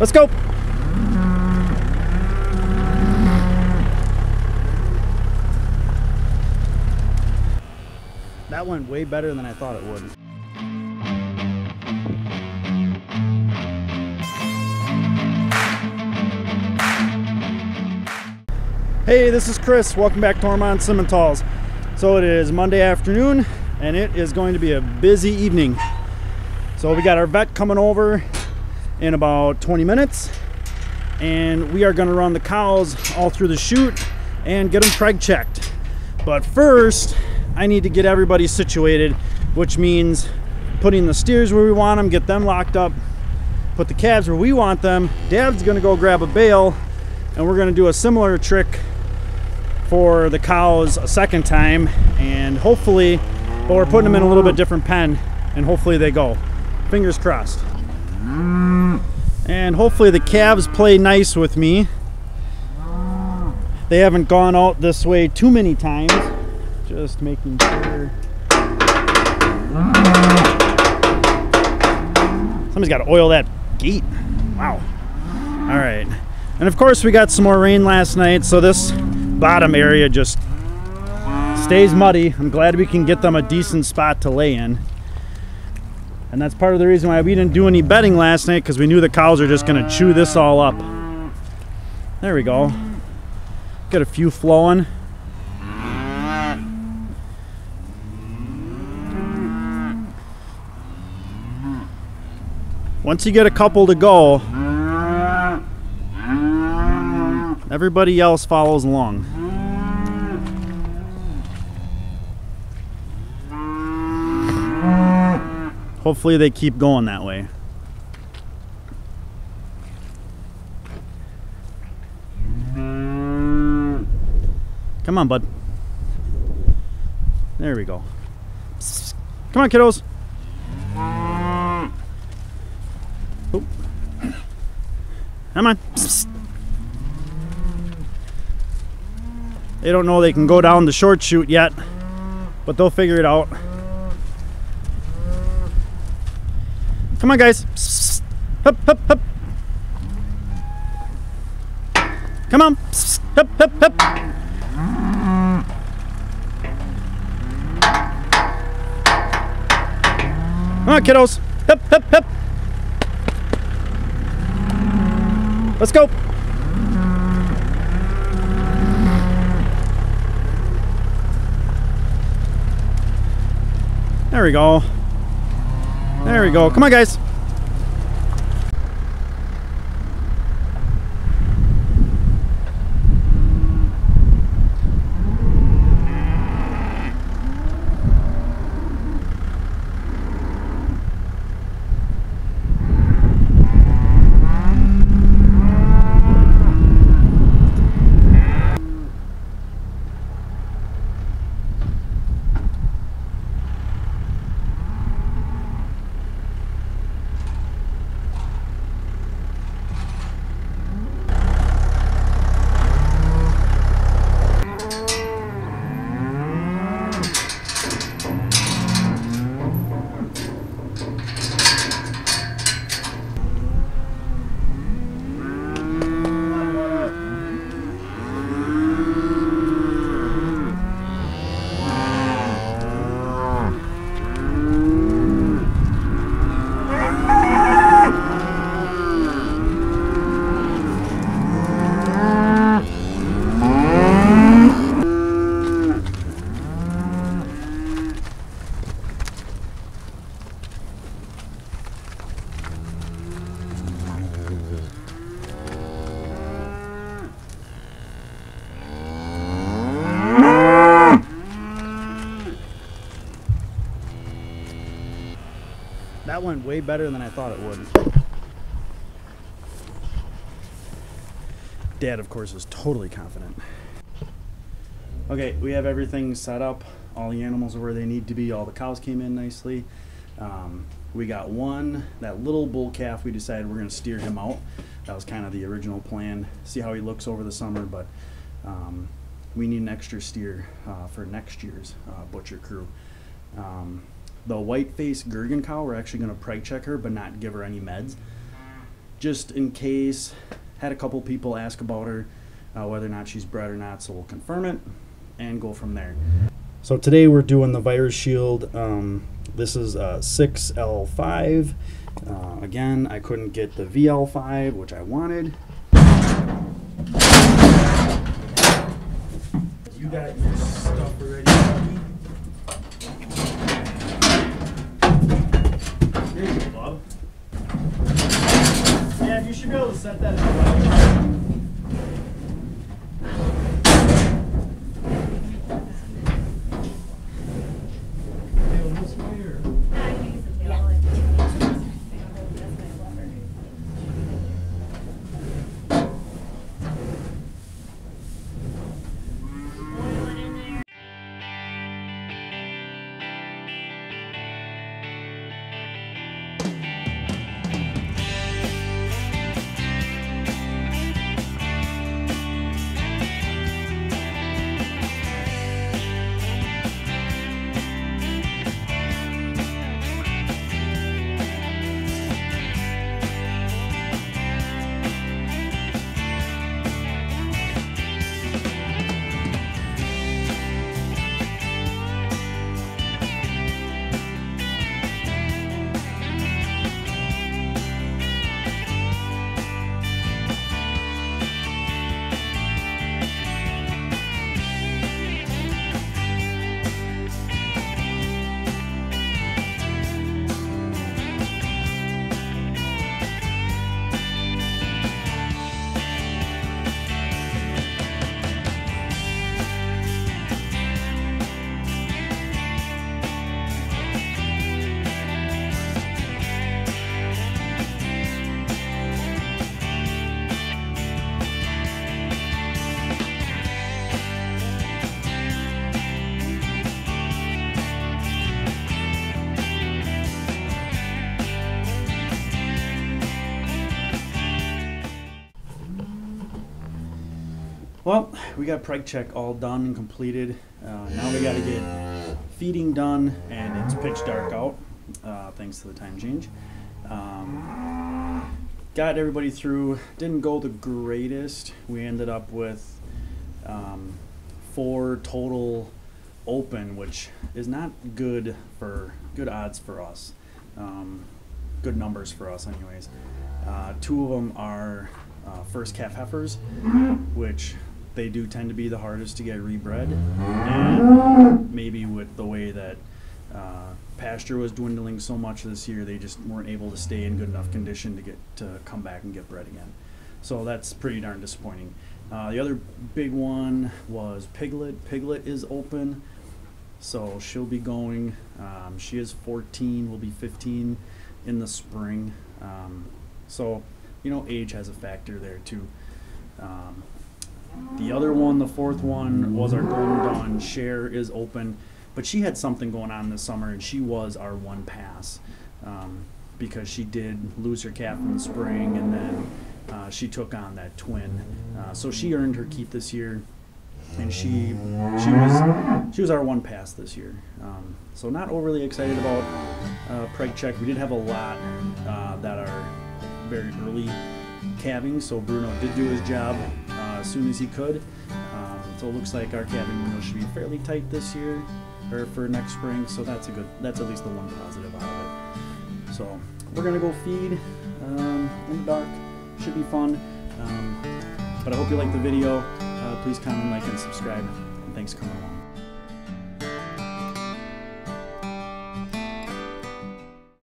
Let's go. That went way better than I thought it would. Hey, this is Chris. Welcome back to Ohrmundt Simmentals. So it is Monday afternoon and it is going to be a busy evening. So we got our vet coming over in about 20 minutes and we are going to run the cows all through the chute and get them preg checked. But first, I need to get everybody situated, which means putting the steers where we want them, get them locked up, put the calves where we want them. Dad's going to go grab a bale and we're going to do a similar trick for the cows a second time and hopefully but we're putting them in a little bit different pen and hopefully they go fingers crossed and hopefully the calves play nice with me. They haven't gone out this way too many times. Just making sure. Somebody's got to oil that gate. Wow. All right. And of course we got some more rain last night so this bottom area just stays muddy. I'm glad we can get them a decent spot to lay in. And that's part of the reason why we didn't do any bedding last night because we knew the cows are just going to chew this all up. There we go. Got a few flowing. Once you get a couple to go, everybody else follows along. Hopefully they keep going that way. Come on, bud. There we go. Come on, kiddos. Oop. Come on. They don't know they can go down the short chute yet, but they'll figure it out. Come on, guys. Hup, hup, hup. Come on. Hup, hup, hup. Come on, kiddos. Hup, hup, hup. Let's go. There we go. There we go. Come on, guys. That went way better than I thought it would. Dad, of course, is totally confident. Okay, we have everything set up. All the animals are where they need to be. All the cows came in nicely. Um, we got one, that little bull calf, we decided we're going to steer him out. That was kind of the original plan. See how he looks over the summer, but um, we need an extra steer uh, for next year's uh, butcher crew. Um, the white faced Gergen cow, we're actually going to preg check her, but not give her any meds. just in case. Had a couple people ask about her, uh, whether or not she's bred or not, so we'll confirm it and go from there. So today we're doing the Vira Shield. Um, this is uh, 6L5. Uh, again, I couldn't get the VL5, which I wanted. You got your stuff already. Here you go, Bob. Yeah, you should be Well, we got preg check all done and completed. Uh, now we got to get feeding done, and it's pitch dark out, uh, thanks to the time change. Um, got everybody through. Didn't go the greatest. We ended up with um, four total open, which is not good for good odds for us. Um, good numbers for us, anyways. Uh, two of them are uh, first calf heifers, which they do tend to be the hardest to get rebred. And maybe with the way that uh, pasture was dwindling so much this year, they just weren't able to stay in good enough condition to get to come back and get bred again. So that's pretty darn disappointing. Uh, the other big one was Piglet. Piglet is open, so she'll be going. Um, she is 14, will be 15 in the spring. Um, so, you know, age has a factor there too. Um, the other one, the fourth one, was our Golden Dawn. Share is open, but she had something going on this summer, and she was our one pass um, because she did lose her calf in the spring, and then uh, she took on that twin. Uh, so she earned her keep this year, and she she was she was our one pass this year. Um, so not overly excited about uh, preg check. We did have a lot uh, that are very early calving, so Bruno did do his job as soon as he could. Um, so it looks like our calving window should be fairly tight this year, or for next spring. So that's a good. That's at least the one positive out of it. So we're gonna go feed um, in the dark. Should be fun. Um, but I hope you like the video. Uh, please comment, like, and subscribe. And thanks for coming along.